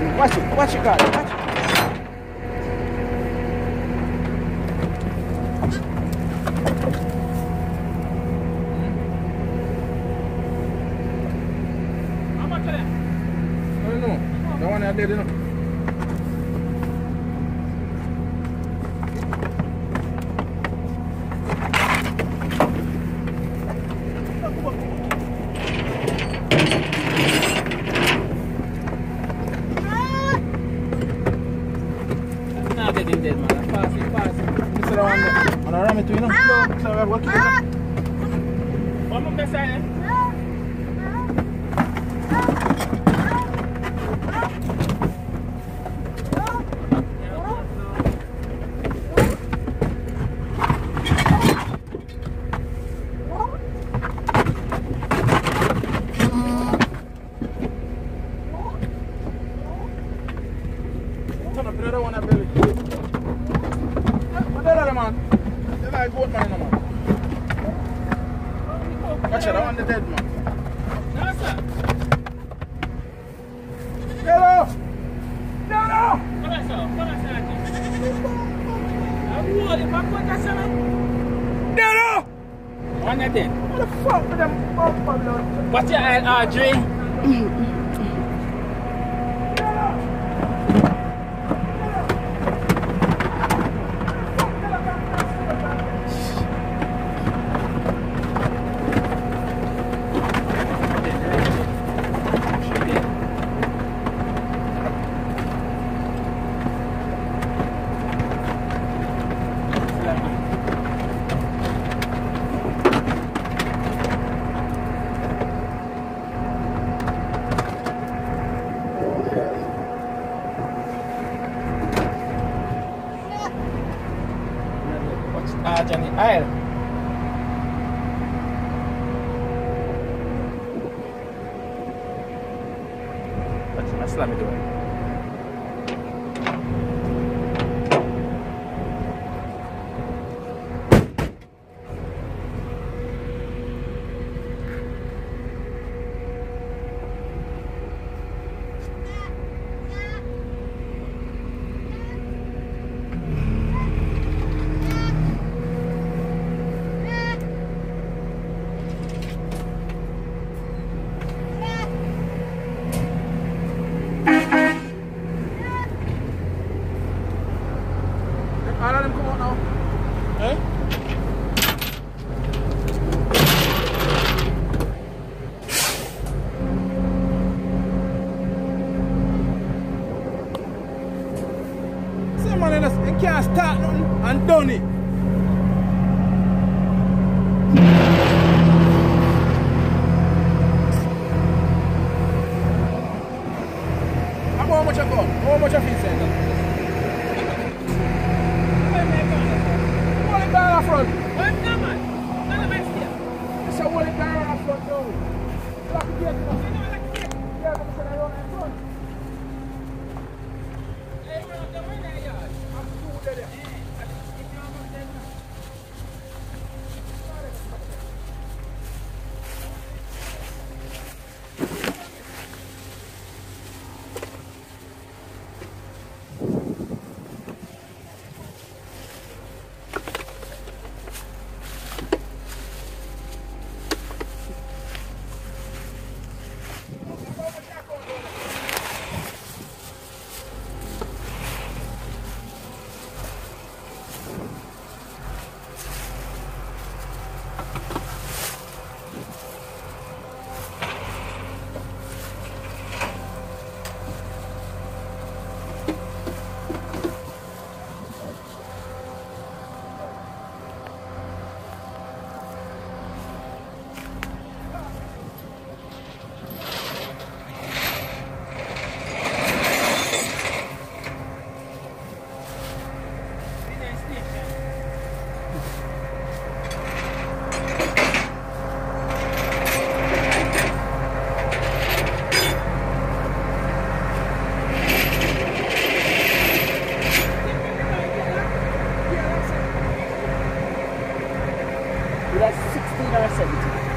garden. Watch it. Watch it, garden. Watch it. How much of that? I don't know. The one I did, you know. Nah, get him dead, man. Pass it, pass it. This is the one that. And I ram it to you, know. So, so Watch it, that one the dead man. No, sir. Hello! Hello! Come here, sir. Come here, sir. I'm worried. I'm going to sell it. Hello! One that dead. What the fuck with them bumper? What's your uh, uh, eye, Audrey? What's uh, Johnny? Aisle. What's my slam doing? All of them come out now. Eh? See man, the- start nothing and done it. How much I got? How much I feel saying? Wallet down the front. It's a wallet front now. Vous 16 or 17.